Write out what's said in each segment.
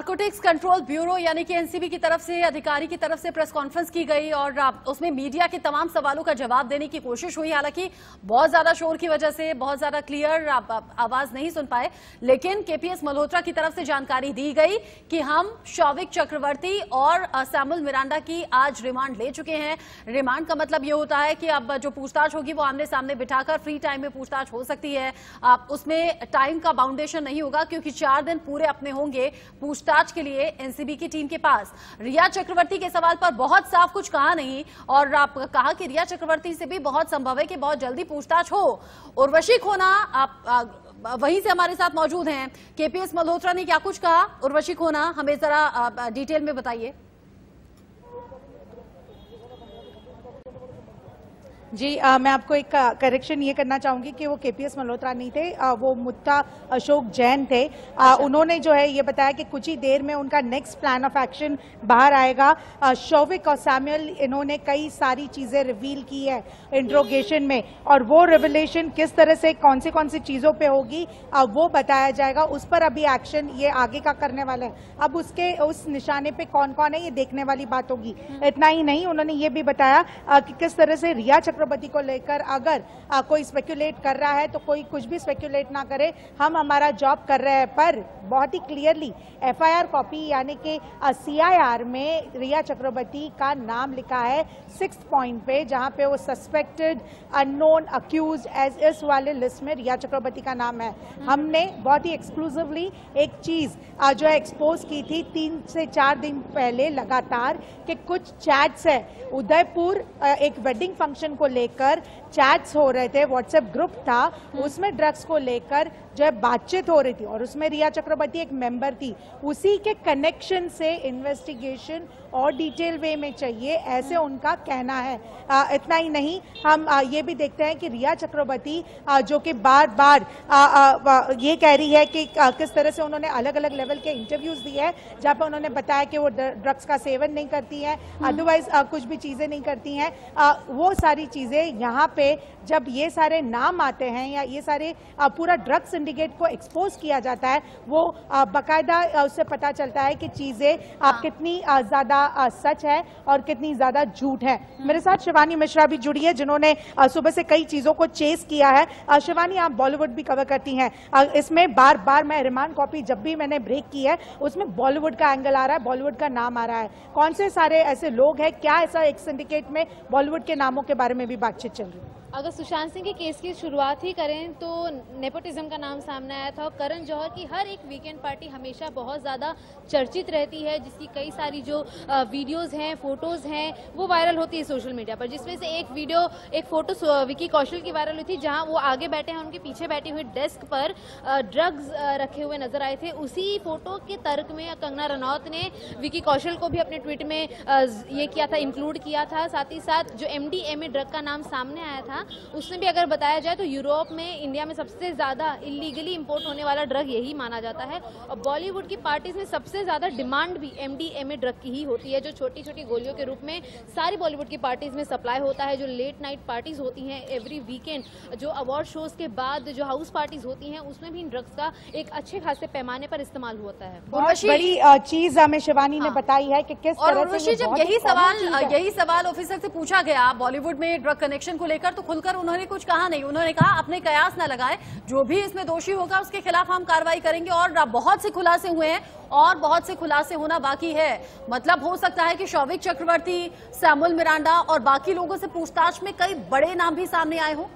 Narcotics control bureau यानी कि NCB की तरफ़ से, अधिकारी की तरफ़ से प्रेस कॉन्फ्रेंस की गई और उसमें मीडिया के तमाम सवालों का जवाब देने की कोशिश हुई। हालाँकि बहुत ज़्यादा शोर की वजह से, बहुत ज़्यादा क्लियर आवाज़ नहीं सुन पाए, लेकिन केपीएस मल्होत्रा की तरफ़ से जानकारी दी गई कि हम शौविक चक्रवर्ती और सैमुल मिरांडा की आज रिमांड ले चुके हैं। रिमांड का मतलब यह होता है कि अब जो पूछताछ होगी वो आमने सामने बिठाकर फ्री टाइम में पूछताछ हो सकती है। उसमें टाइम का बाउंडेशन नहीं होगा, क्योंकि चार दिन पूरे अपने होंगे पूछताछ के लिए एनसीबी की टीम के पास। रिया चक्रवर्ती के सवाल पर बहुत साफ़ कुछ कहा नहीं और आप कहा कि रिया चक्रवर्ती से भी बहुत संभव है कि बहुत जल्दी पूछताछ हो। उर्वशी खोना, आप वहीं से हमारे साथ मौजूद हैं। केपीएस मल्होत्रा ने क्या कुछ कहा? उर्वशी खोना, हमें जरा डिटेल में बताइए। जी आ, मैं आपको एक करेक्शन ये करना चाहूँगी कि वो केपीएस मल्होत्रा नहीं थे आ, वो मुत्ता अशोक जैन थे। आ, अच्छा। उन्होंने जो है ये बताया कि कुछ ही देर में उनका नेक्स्ट प्लान ऑफ़ एक्शन बाहर आएगा। शौविक और सैम्यूल इन्होंने कई सारी चीज़ें रिवील की है इंट्रोगेशन में। और वो रिविलेशन किस तरह से कौन सी कौन सी चीज़ों पर होगी वो बताया जाएगा। उस पर अभी एक्शन ये आगे का करने वाला है। अब उसके उस निशाने पर कौन कौन है ये देखने वाली बात होगी। हम्म। इतना ही नहीं उन्होंने ये भी बताया कि किस तरह से रिया चक्रवर्ती को लेकर अगर आ, कोई स्पेक्यूलेट कर रहा है तो कोई कुछ भी स्पेक्यूलेट ना करे हम हमारा जॉब कर रहे हैं। पर बहुत ही क्लियरली एफआईआर कॉपी यानी कि सीआईआर में रिया चक्रवर्ती का नाम लिखा है सिक्स पॉइंट पे जहाँ पे वो सस्पेक्टेड अननोन अक्यूज एज इस वाले लिस्ट में रिया चक्रवर्ती का नाम है। हमने बहुत ही एक्सक्लूसिवली एक चीज़ जो है एक्सपोज की थी तीन से चार दिन पहले लगातार कि कुछ चैट्स है। उदयपुर एक वेडिंग फ़ंक्शन को लेकर चैट्स हो रहे थे व्हाट्सएप ग्रुप था उसमें ड्रग्स को लेकर जो है बातचीत हो रही थी और उसमें रिया चक्रवर्ती एक मेंबर थी। उसी के कनेक्शन से इन्वेस्टिगेशन और डिटेल वे में चाहिए ऐसे उनका कहना है। आ, इतना ही नहीं हम आ, ये भी देखते हैं कि रिया चक्रवर्ती जो कि बार बार आ, आ, आ, ये कह रही है कि आ, किस तरह से उन्होंने अलग अलग लेवल के इंटरव्यूज़ दिए हैं जहाँ पर उन्होंने बताया कि वो ड्रग्स का सेवन नहीं करती हैं अदरवाइज़ हम्म। कुछ भी चीज़ें नहीं करती हैं। वो सारी चीज़ें यहाँ पे जब ये सारे नाम आते हैं या ये सारे पूरा ड्रग सिंडिकेट को एक्सपोज किया जाता है वो बाकायदा उससे पता चलता है कि चीज़ें हाँ। कितनी ज़्यादा सच है और कितनी ज़्यादा झूठ है। हम्म। मेरे साथ शिवानी मिश्रा भी जुड़ी है जिन्होंने सुबह से कई चीज़ों को चेस किया है। शिवानी आप बॉलीवुड भी कवर करती हैं। इसमें बार बार मैं रिमांड कॉपी जब भी मैंने ब्रेक की है उसमें बॉलीवुड का एंगल आ रहा है बॉलीवुड का नाम आ रहा है। कौन से सारे ऐसे लोग हैं क्या ऐसा एक सिंडिकेट में बॉलीवुड के नामों के बारे में भी बातचीत चल रही है? अगर सुशांत सिंह के केस की शुरुआत ही करें तो नेपोटिज्म का नाम सामने आया था और करण जौहर की हर एक वीकेंड पार्टी हमेशा बहुत ज़्यादा चर्चित रहती है, जिसकी कई सारी जो वीडियोस हैं फ़ोटोज़ हैं, वो वायरल होती है सोशल मीडिया पर। जिसमें से एक वीडियो एक फ़ोटो विकी कौशल की वायरल हुई थी, जहाँ वो आगे बैठे हैं, उनके पीछे बैठी हुई डेस्क पर ड्रग्स रखे हुए नज़र आए थे। उसी फ़ोटो के तर्क में कंगना रनौत ने विकी कौशल को भी अपने ट्वीट में ये किया था इंक्लूड किया था। साथ ही साथ जो एमडीएमए ड्रग का नाम सामने आया था था उसने भी अगर बताया जाए तो यूरोप में इंडिया में सबसे ज़्यादा इलीगली इम्पोर्ट होने वाला ड्रग यही माना जाता है और बॉलीवुड की पार्टीज़ में सबसे ज़्यादा डिमांड भी एम डी ड्रग की ही होती है जो छोटी छोटी गोलियों के रूप में सारी बॉलीवुड की पार्टीज़ में सप्लाई होता है जो लेट नाइट पार्टीज़ होती हैं एवरी वीकेंड जो अवार्ड शोज़ के बाद जो हाउस पार्टीज़ होती हैं उसमें भी इन ड्रग्स का एक अच्छे खासे पैमाने पर इस्तेमाल होता है बहुत बड़ी चीज़ हमें शिवानी हाँ। ने बताई है कि किस तरह से जब यही सवाल यही सवाल ऑफिसर से पूछा गया बॉलीवुड में ड्रग कनेक्शन को लेकर तो खुलकर उन्होंने कुछ कहा नहीं। उन्होंने कहा, अपने कयास न लगाए। जो भी इसमें दोषी होगा, उसके खिलाफ हम कार्रवाई करेंगे। और बहुत से खुलासे हुए हैं और बहुत से खुलासे होना बाकी है। मतलब हो सकता है कि शौविक चक्रवर्ती सैमुल मिरांडा और बाकी लोगों से पूछताछ में कई बड़े नाम भी सामने आए हों।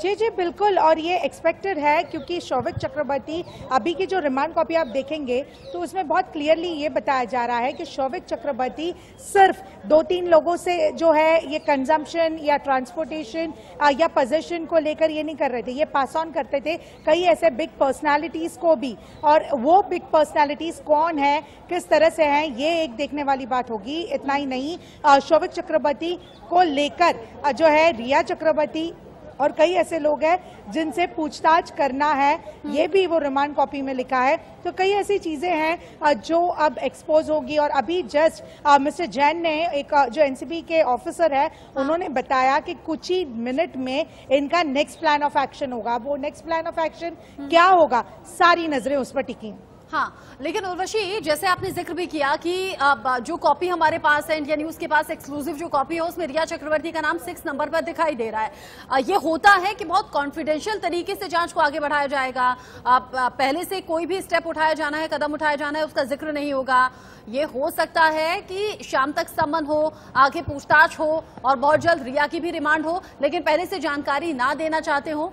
जी जी, बिल्कुल। और ये एक्सपेक्टेड है क्योंकि शौविक चक्रवर्ती, अभी की जो रिमांड कॉपी आप देखेंगे तो उसमें बहुत क्लियरली ये बताया जा रहा है कि शौविक चक्रवर्ती सिर्फ़ दो तीन लोगों से जो है, ये कंजम्पशन या ट्रांसपोर्टेशन या पोजेशन को लेकर ये नहीं कर रहे थे, ये पास ऑन करते थे कई ऐसे बिग पर्सनैलिटीज को भी। और वो बिग पर्सनैलिटीज कौन है, किस तरह से हैं, ये एक देखने वाली बात होगी, इतना ही नहीं। शौविक चक्रवर्ती को लेकर जो है, रिया चक्रवर्ती और कई ऐसे लोग हैं जिनसे पूछताछ करना है ये भी वो रिमांड कॉपी में लिखा है। तो कई ऐसी चीज़ें हैं जो अब एक्सपोज होगी और अभी जस्ट मिस्टर जैन ने एक जो एनसीबी के ऑफिसर है उन्होंने बताया कि कुछ ही मिनट में इनका नेक्स्ट प्लान ऑफ़ एक्शन होगा। वो नेक्स्ट प्लान ऑफ़ एक्शन क्या होगा? सारी नज़रें उस पर टिकी हैं, लेकिन उर्वशी, जैसे आपने ज़िक्र भी किया कि जो कॉपी हमारे पास है, इंडिया न्यूज़ के पास एक्सक्लूसिव जो कॉपी है, उसमें रिया चक्रवर्ती का नाम सिक्स नंबर पर दिखाई दे रहा है। ये होता है कि बहुत कॉन्फिडेंशियल तरीके से जाँच को आगे बढ़ाया जाएगा। पहले से कोई भी स्टेप उठाया जाना है, कदम उठाया जाना है, उसका ज़िक्र नहीं होगा। ये हो सकता है कि शाम तक समन हो, आगे पूछताछ हो, और बहुत जल्द रिया की भी रिमांड हो, लेकिन पहले से जानकारी ना देना चाहते हो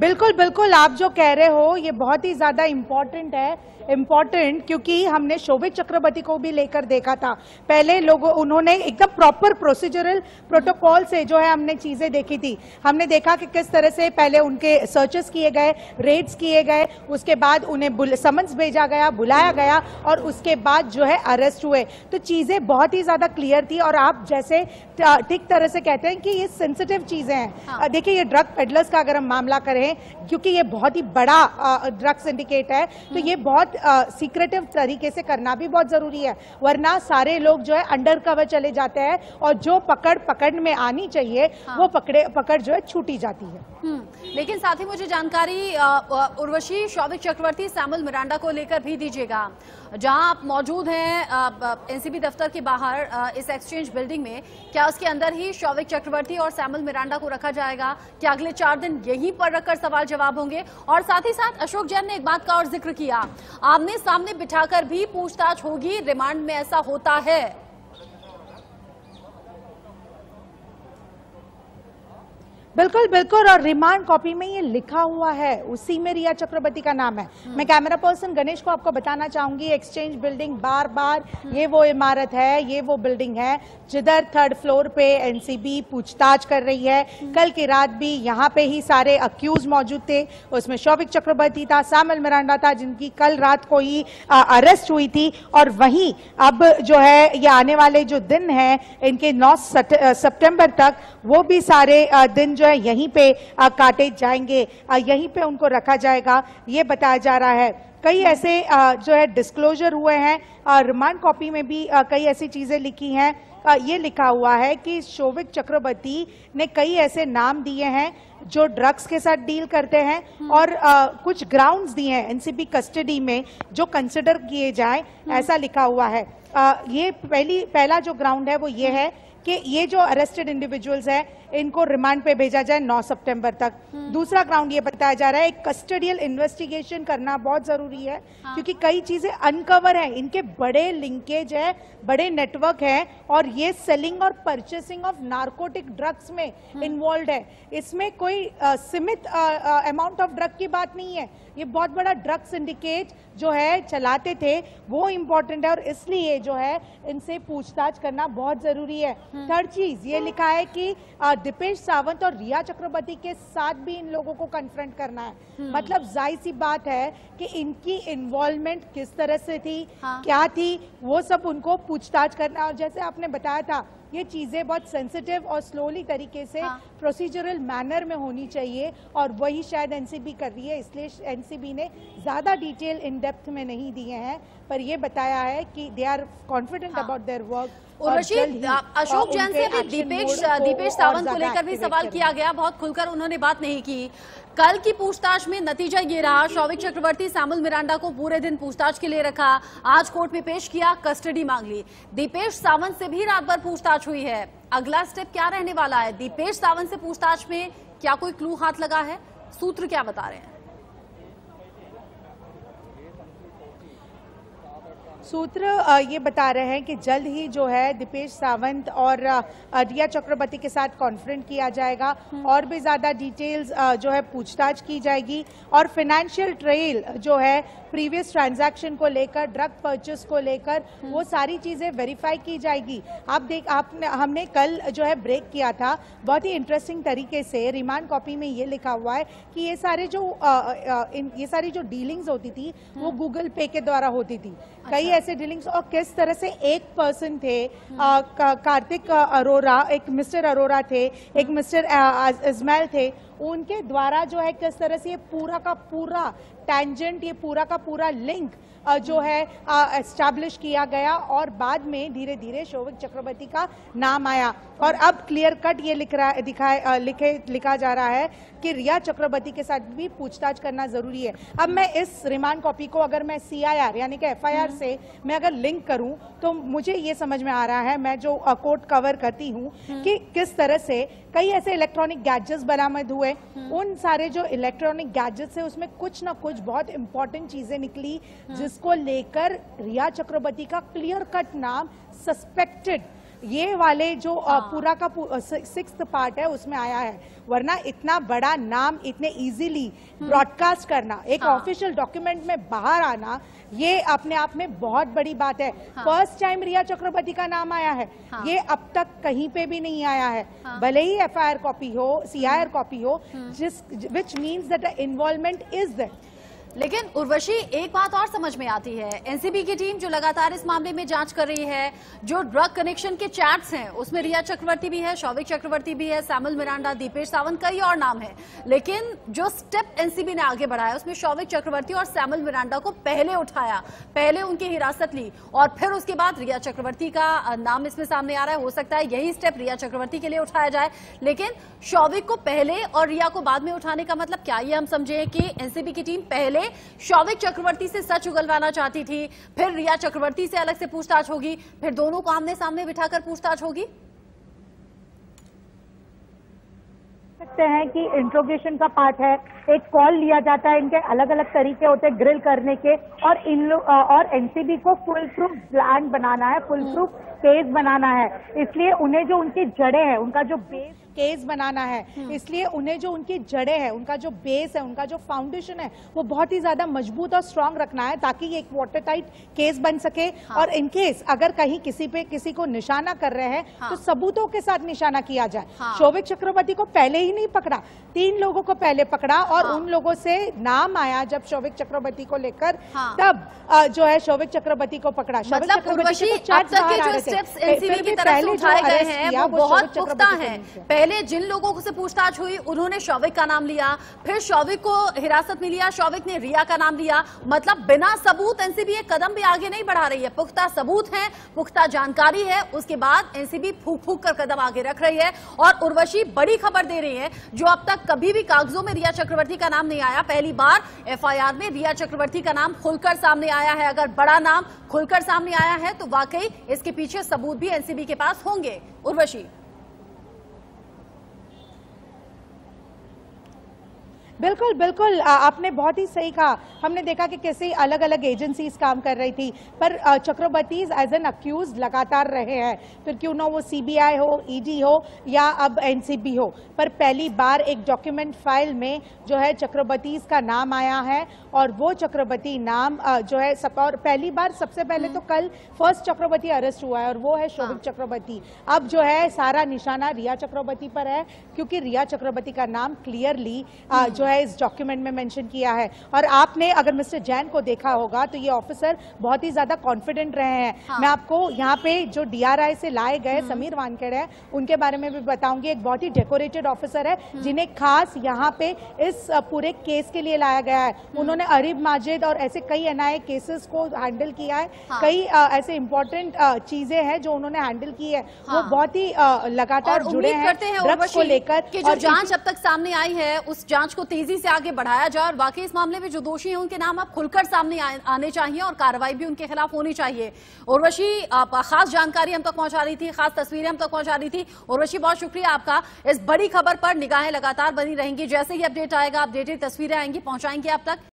बिल्कुल बिल्कुल आप जो कह रहे हो ये बहुत ही ज़्यादा इंपॉर्टेंट है। इम्पोर्टेंट क्योंकि हमने शोभित चक्रवर्ती को भी लेकर देखा था। पहले लोगों उन्होंने एकदम प्रॉपर प्रोसीजरल प्रोटोकॉल से जो है हमने चीज़ें देखी थी। हमने देखा कि किस तरह से पहले उनके सर्चेस किए गए रेड्स किए गए उसके बाद उन्हें समन्स भेजा गया बुलाया गया और उसके बाद जो है अरेस्ट हुए। तो चीज़ें बहुत ही ज़्यादा क्लियर थी और आप जैसे ठीक तरह से कहते हैं कि ये सेंसिटिव चीज़ें हैं। हाँ। देखिए ये ड्रग पेडलर्स का अगर हम मामला करें क्योंकि ये बहुत ही बड़ा ड्रग सिंडिकेट है तो ये बहुत सीक्रेटिव तरीके से करना भी बहुत ज़रूरी है वरना सारे लोग जो है अंडर कवर चले जाते हैं और जो पकड़ पकड़ में आनी चाहिए हाँ। वो पकड़े पकड़ जो है छूटी जाती है। हम्म, लेकिन साथ ही मुझे जानकारी उर्वशी शौविक चक्रवर्ती सैमुअल मिरांडा को लेकर भी दीजिएगा। जहाँ आप मौजूद हैं एनसीबी दफ्तर के बाहर अ, इस एक्सचेंज बिल्डिंग में क्या उसके अंदर ही शौविक चक्रवर्ती और सैमुल मिरांडा को रखा जाएगा? क्या अगले चार दिन यहीं पर रखकर सवाल जवाब होंगे? और साथ ही साथ अशोक जैन ने एक बात का और ज़िक्र किया। आमने सामने बिठाकर भी पूछताछ होगी। रिमांड में ऐसा होता है। बिल्कुल बिल्कुल और रिमांड कॉपी में ये लिखा हुआ है। उसी में रिया चक्रवर्ती का नाम है। मैं कैमरा पर्सन गणेश को आपको बताना चाहूँगी एक्सचेंज बिल्डिंग बार बार ये वो इमारत है ये वो बिल्डिंग है जिधर थर्ड फ्लोर पे एनसीबी पूछताछ कर रही है। कल की रात भी यहाँ पे ही सारे अक्यूज मौजूद थे। उसमें शौविक चक्रवर्ती था सामल मिरांडा था जिनकी कल रात को ही अरेस्ट हुई थी। और वहीं अब जो है ये आने वाले जो दिन है इनके नौ सितंबर तक वो भी सारे दिन जो है यहीं पे अ, काटे जाएँगे। अ, यहीं पे उनको रखा जाएगा। ये बताया जा रहा है। कई ऐसे अ, जो है डिस्क्लोजर हुए हैं रिमांड कॉपी में भी अ, कई ऐसी चीज़ें लिखी हैं। ये लिखा हुआ है कि शोभिक चक्रवर्ती ने कई ऐसे नाम दिए हैं जो ड्रग्स के साथ डील करते हैं और अ, कुछ ग्राउंड्स दिए हैं एनसीबी कस्टडी में जो कंसिडर किए जाए ऐसा लिखा हुआ है। अ, ये पहली पहला जो ग्राउंड है वो ये है कि ये जो अरेस्टेड इंडिविजुअल्स हैं इनको रिमांड पे भेजा जाए 9 सितंबर तक। दूसरा ग्राउंड ये बताया जा रहा है एक कस्टडियल इन्वेस्टिगेशन करना बहुत ज़रूरी है हाँ। क्योंकि कई चीज़ें अनकवर हैं। इनके बड़े लिंकेज है बड़े नेटवर्क हैं और ये सेलिंग और परचेसिंग ऑफ़ नार्कोटिक ड्रग्स में इन्वॉल्व है। इसमें कोई अ, सीमित अमाउंट ऑफ़ ड्रग की बात नहीं है। ये बहुत बड़ा ड्रग सिंडिकेट जो है चलाते थे वो इम्पोर्टेंट है और इसलिए जो है इनसे पूछताछ करना बहुत ज़रूरी है। थर्ड चीज़ ये लिखा है कि दीपेश सावंत और रिया चक्रवर्ती के साथ भी इन लोगों को कन्फ्रंट करना है। मतलब ज़ाहिर सी बात है कि इनकी इन्वॉल्वमेंट किस तरह से थी हाँ। क्या थी वो सब उनको पूछताछ करना और जैसे आपने बताया था ये चीज़ें बहुत सेंसिटिव और स्लोली तरीके से हाँ। प्रोसीजरल मैनर में होनी चाहिए और वही शायद एनसीबी कर रही है इसलिए एनसीबी ने ज़्यादा डिटेल इन डेप्थ में नहीं दिए हैं पर ये बताया है कि they are confident. About their work Ashok Jain से अभी दीपेश दीपेश सावंत को लेकर भी सवाल किया गया बहुत खुलकर उन्होंने बात नहीं की कल की पूछताछ में नतीजा ये रहा, शौविक चक्रवर्ती सैमुल मिरांडा को पूरे दिन पूछताछ के लिए रखा, आज कोर्ट में पेश किया कस्टडी मांग ली। दीपेश सावंत से भी रात भर पूछताछ हुई है। अगला स्टेप क्या रहने वाला है? दीपेश सावंत से पूछताछ में क्या कोई क्लू हाथ लगा है? सूत्र क्या बता रहे हैं? सूत्र ये बता रहे हैं कि जल्द ही जो है दीपेश सावंत और रिया चक्रवर्ती के साथ कॉन्फ्रेंट किया जाएगा और भी ज़्यादा डिटेल्स जो है पूछताछ की जाएगी। और फाइनेंशियल ट्रेल जो है प्रीवियस ट्रांजैक्शन को लेकर ड्रग परचेस को लेकर वो सारी चीज़ें वेरीफाई की जाएगी। आप देख आपने हमने कल जो है ब्रेक किया था। बहुत ही इंटरेस्टिंग तरीके से रिमांड कॉपी में ये लिखा हुआ है कि ये सारे जो अ, अ, इन, ये सारी जो डीलिंग्स होती थी वो गूगल पे के द्वारा होती थी। कई ऐसे डीलिंग्स और किस तरह से एक पर्सन थे? आ, का, कार्तिक अरोरा एक मिस्टर अरोरा थे एक मिस्टर इस्माइल थे। उनके द्वारा जो है किस तरह से ये पूरा का पूरा टेंजेंट ये पूरा का पूरा लिंक जो है एस्टैब्लिश किया गया और बाद में धीरे धीरे शोभिक चक्रवर्ती का नाम आया। और अब क्लियर कट ये लिख रहा दिखाए लिखे लिखा जा रहा है कि रिया चक्रवर्ती के साथ भी पूछताछ करना ज़रूरी है। अब मैं इस रिमांड कॉपी को अगर मैं सीआईआर यानी कि एफआईआर से मैं अगर लिंक करूँ तो मुझे ये समझ में आ रहा है मैं जो कोर्ट कवर करती हूँ कि किस तरह से कई ऐसे इलेक्ट्रॉनिक गैजेट्स बरामद हुए। उन सारे जो इलेक्ट्रॉनिक गैजेट्स है उसमें कुछ ना कुछ बहुत इंपॉर्टेंट चीज़ें निकली जिसको लेकर रिया चक्रवर्ती का क्लियर कट नाम सस्पेक्टेड ये वाले जो अ, पूरा का सिक्स पार्ट है उसमें आया है। वरना इतना बड़ा नाम इतने इजीली ब्रॉडकास्ट करना एक हाँ। ऑफिशियल डॉक्यूमेंट में बाहर आना ये अपने आप में बहुत बड़ी बात है। हाँ। फ़र्स्ट टाइम रिया चक्रवर्ती का नाम आया है। हाँ। ये अब तक कहीं पे भी नहीं आया है। हाँ। भले ही एफआईआर कॉपी हो सीआईआर कॉपी हो जिस which means that the involvement is there लेकिन उर्वशी, एक बात और समझ में आती है। एनसीबी की टीम जो लगातार इस मामले में जाँच कर रही है, जो ड्रग कनेक्शन के चैट्स हैं, उसमें रिया चक्रवर्ती भी है, शौविक चक्रवर्ती भी है, सैमुल मिरांडा, दीपेश सावंत, कई और नाम है। लेकिन जो स्टेप एनसीबी ने आगे बढ़ाया, उसमें शौविक चक्रवर्ती और सैमुल मिरांडा को पहले उठाया, पहले उनकी हिरासत ली, और फिर उसके बाद रिया चक्रवर्ती का नाम इसमें सामने आ रहा है। हो सकता है यही स्टेप रिया चक्रवर्ती के लिए उठाया जाए। लेकिन शौविक को पहले और रिया को बाद में उठाने का मतलब क्या? ये हम समझे कि एनसीबी की टीम पहले शौविक चक्रवर्ती से सच उगलवाना चाहती थी, फिर रिया चक्रवर्ती से अलग से पूछताछ होगी, फिर दोनों को आमने सामने बिठाकर पूछताछ होगी। सकते हैं कि इंट्रोगेशन का पार्ट है। एक कॉल लिया जाता है, इनके अलग अलग तरीके होते हैं ग्रिल करने के, और इन और एनसीबी को फुल प्रूफ प्लान बनाना है फुल प्रूफ केस बनाना है। इसलिए उन्हें जो उनकी जड़ें हैं, उनका जो बेस केस बनाना है इसलिए उन्हें जो उनकी जड़ें हैं उनका जो बेस है उनका जो फाउंडेशन है वो बहुत ही ज़्यादा मज़बूत और स्ट्रांग रखना है ताकि ये एक वाटर टाइट केस बन सके हाँ। और इन केस अगर कहीं किसी पे किसी को निशाना कर रहे हैं हाँ। तो सबूतों के साथ निशाना किया जाए हाँ। शोभिक चक्रवर्ती को पहले ही नहीं पकड़ा तीन लोगों को पहले पकड़ा और हाँ। उन लोगों से नाम आया जब शोभिक चक्रवर्ती को लेकर हाँ। तब जो है शोभिक चक्रवर्ती को पकड़ा शोभिक मतलब चक्रवर्ती पहले जिन लोगों से पूछताछ हुई, उन्होंने शौविक का नाम लिया, फिर शौविक को हिरासत में लिया, शौविक ने रिया का नाम लिया। मतलब बिना सबूत एनसीबी एक कदम भी आगे नहीं बढ़ा रही है। पुख्ता सबूत है, पुख्ता जानकारी है, उसके बाद एनसीबी फूक फूक कर कदम आगे रख रही है और उर्वशी बड़ी खबर दे रही है, जो अब तक कभी भी कागजों में रिया चक्रवर्ती का नाम नहीं आया। पहली बार एफआईआर में रिया चक्रवर्ती का नाम खुलकर सामने आया है। अगर बड़ा नाम खुलकर सामने आया है तो वाकई इसके पीछे सबूत भी एनसीबी के पास होंगे। उर्वशी। बिल्कुल बिल्कुल। आपने बहुत ही सही कहा। हमने देखा कि कैसे अलग अलग एजेंसीज काम कर रही थी। पर आ, चक्रवर्ती एज एन अक्यूज लगातार रहे हैं। फिर क्यों ना वो सीबीआई हो ईडी हो या अब एनसीबी हो। पर पहली बार एक डॉक्यूमेंट फ़ाइल में जो है चक्रवर्ती का नाम आया है और वो चक्रवर्ती नाम जो है सब और पहली बार सबसे पहले तो कल फ़र्स्ट चक्रवर्ती अरेस्ट हुआ है और वो है शोभिक चक्रवर्ती। अब जो है सारा निशाना रिया चक्रवर्ती पर है क्योंकि रिया चक्रवर्ती का नाम क्लियरली जो है इस डॉक्यूमेंट में मेंशन किया है। और आपने अगर मिस्टर जैन को देखा होगा तो ये ऑफिसर बहुत ही ज़्यादा कॉन्फिडेंट रहे हैं। हाँ। मैं आपको यहाँ पे जो डीआरआई से लाए गए समीर वानखेड़ है उनके बारे में भी बताऊँगी। एक बहुत ही डेकोरेटेड ऑफिसर है जिन्हें खास यहाँ पे इस पूरे केस के लिए लाया गया है। उन्होंने अरीब माजिद और ऐसे कई एनआईए केसेस को हैंडल किया है। हाँ। कई ऐसे इंपॉर्टेंट चीज़ें हैं जो उन्होंने हैंडल की है। हाँ। वो बहुत ही लगातार जुड़े हैं ड्रग्स को लेकर जो जाँच अब तक सामने आई है उस जाँच को तेज़ी से आगे बढ़ाया जाए और वाकई इस मामले में जो दोषी हैं, उनके नाम अब खुलकर सामने आने चाहिए और कार्रवाई भी उनके खिलाफ होनी चाहिए। उर्वशी, आप, खास जानकारी हम तक पहुँचा रही थी, खास तस्वीरें हम तक पहुँचा रही थी। उर्वशी, बहुत शुक्रिया आपका। इस बड़ी खबर पर निगाहें लगातार बनी रहेंगी। जैसे ही अपडेट आएगा, अपडेटेड तस्वीरें आएँगी, पहुंचाएँगे आप तक।